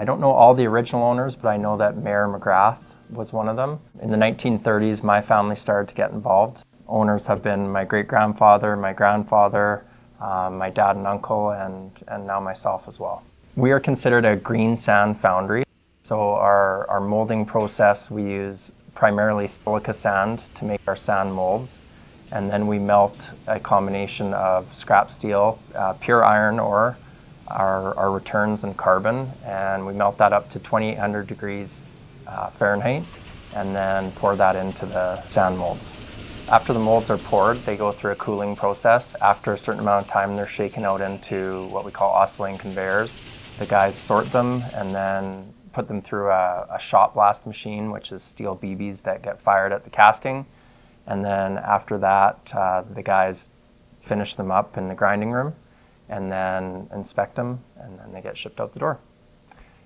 I don't know all the original owners, but I know that Mayor McGrath was one of them. In the 1930s, my family started to get involved. Owners have been my great grandfather, my grandfather, um, my dad and uncle, and, and now myself as well. We are considered a green sand foundry. So, our, our molding process, we use primarily silica sand to make our sand molds. And then we melt a combination of scrap steel, uh, pure iron ore, our, our returns in carbon, and we melt that up to 2800 degrees uh, Fahrenheit, and then pour that into the sand molds. After the molds are poured, they go through a cooling process. After a certain amount of time, they're shaken out into what we call oscillating conveyors. The guys sort them and then put them through a, a shot blast machine, which is steel BBs that get fired at the casting. And then after that, uh, the guys finish them up in the grinding room and then inspect them, and then they get shipped out the door.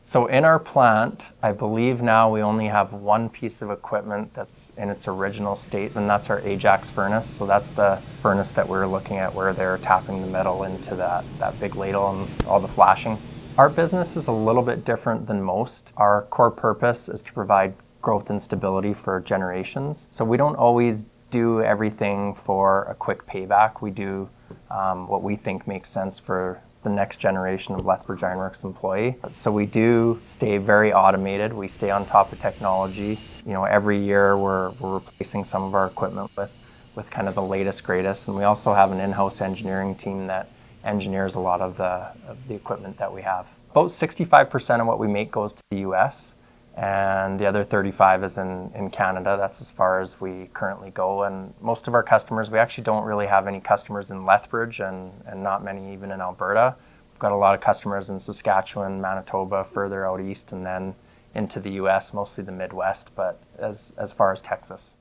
So in our plant, I believe now we only have one piece of equipment that's in its original state, and that's our Ajax furnace. So that's the furnace that we're looking at where they're tapping the metal into that, that big ladle and all the flashing. Our business is a little bit different than most. Our core purpose is to provide growth and stability for generations. So we don't always do everything for a quick payback. We do um, what we think makes sense for the next generation of Lethbridge Ironworks employee. So we do stay very automated. We stay on top of technology. You know, every year we're, we're replacing some of our equipment with, with kind of the latest, greatest. And we also have an in-house engineering team that engineers a lot of the, of the equipment that we have. About 65% of what we make goes to the US and the other 35 is in, in Canada. That's as far as we currently go. And most of our customers, we actually don't really have any customers in Lethbridge and, and not many even in Alberta. We've got a lot of customers in Saskatchewan, Manitoba, further out east, and then into the US, mostly the Midwest, but as, as far as Texas.